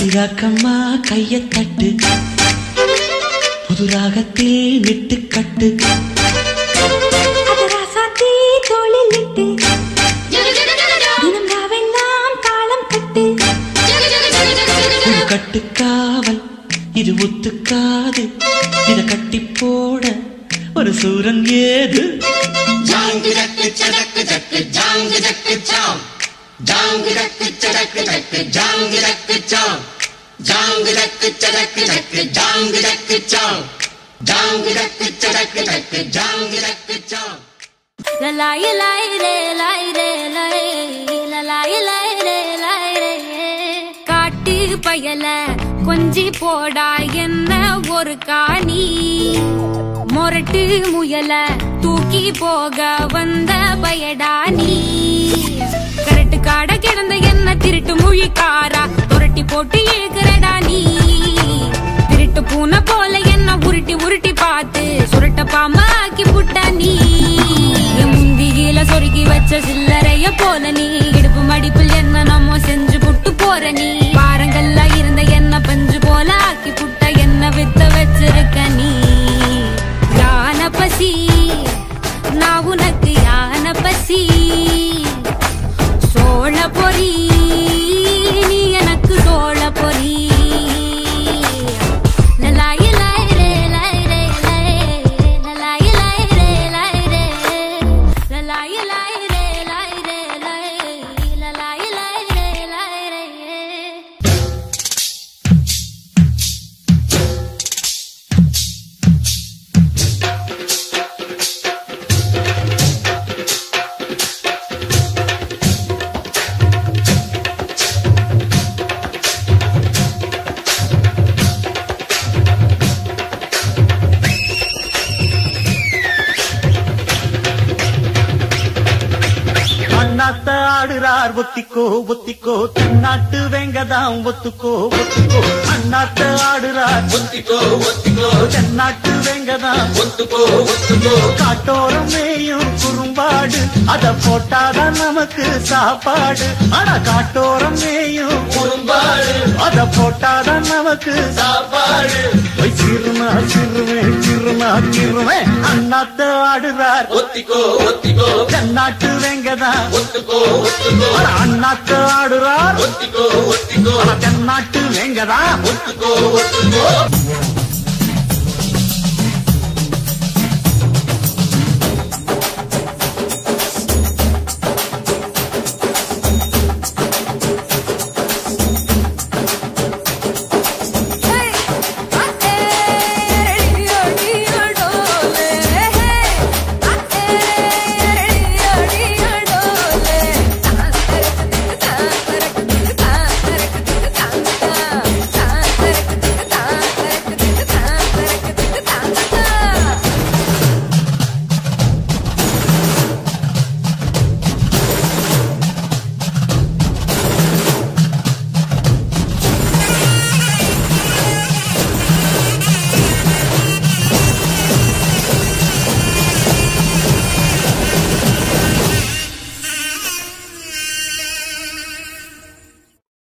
சிராக்கம்மா கைய தட்டு. புது ராகத்தில் விட்டு கட்டு. கட்டுக்காவல் இது ஒத்துக்காது. இத கட்டி போட ஒரு சூரன் ஏது? ஜாங்கு ஜக்கு சடக்கு ஜக்கு ஜாங்கு ஜக்கு சாம். ஜாங்கு ஜக்கு சடக்கு ஜக்கு ஜாங்கு ஜக்கு சாம். ஜாங்கு ஜக்கு சடக்கு ஜக்கு ஜாங்கு ஜக்கு சாம். ஜாங்கு ஜக்கு சடக்கு ஜக்கு ஜாங்கு ஜக்கு சாம். லலாய் லாய் ரே லாய் ரே லாய் லலாய் லாய் ரே லாய் ரே காட்டு பயல கொஞ்சி போடா என்ன ஒரு காணி. மொரட்டு முயல தூக்கி போக வந்த பயடா நீ. திருட்டு முழிக்காரா துரட்டி போட்டு இழுக்கிறடா நீ? திருட்டு பூனை போல என்ன உருட்டி உருட்டி பார்த்து சுருட்ட பாம்பா ஆக்கி புட்ட நீ? முந்தியில சொருகி வச்ச சில்லறைய போல நீ? இடுப்பு மடிப்பில் என்ன நம்ம செஞ்சு புட்டு போற நீ? பாரங்கள்ல இருந்த என்ன பஞ்சு போல ஆக்கி புட்ட என்ன வித்த வச்சிருக்க நீ? யான பசி நான் உனக்கு யான பசி. சோழ பொறி அண்ணாத்த ஆடுறார் ஒத்திக்கோ ஒத்திக்கோ. தென்னாட்டு வேங்கதாம் ஒத்துக்கோ ஒத்துக்கோ. அண்ணாத்த ஆடுறார் ஒத்திக்கோ ஒத்திக்கோ. தென்னாட்டு வேங்கதாம் ஒத்துக்கோ ஒத்துக்கோ. காட்டோரம் மேயும் குறும்பாடு அத போட்டாதான் நமக்கு சாப்பாடு. ஆனா காட்டோரம் மேயும் அத போட்டாதான் நமக்கு சாப்பாடு. போய் சிறுமா சிறுமே சிறுமா சிறுமே. அண்ணாத்த ஆடுறார். ஒத்திக்கோ ஒத்திக்கோ. தென்னாட்டு வேங்கதான் ஒத்துக்கோ ஒத்துக்கோ. அண்ணாத்த ஆடுறார். ஒத்திக்கோ ஒத்திக்கோ. ஆனா தென்னாட்டு வேங்கதான் ஒத்துக்கோ ஒத்துக்கோ.